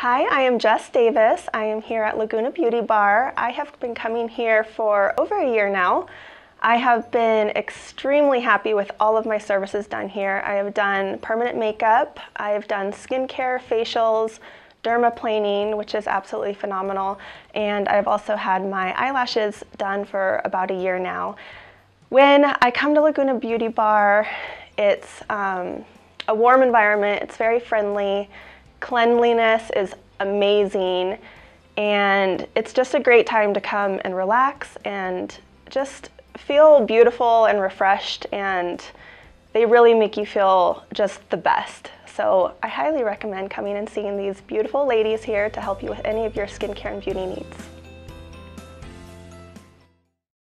Hi, I am Jess Davis. I am here at Laguna Beauty Bar. I have been coming here for over a year now. I have been extremely happy with all of my services done here. I have done permanent makeup, I have done skincare, facials, dermaplaning, which is absolutely phenomenal, and I've also had my eyelashes done for about a year now. When I come to Laguna Beauty Bar, it's um, a warm environment, it's very friendly, cleanliness is amazing, and it's just a great time to come and relax and just feel beautiful and refreshed and they really make you feel just the best. So I highly recommend coming and seeing these beautiful ladies here to help you with any of your skincare and beauty needs.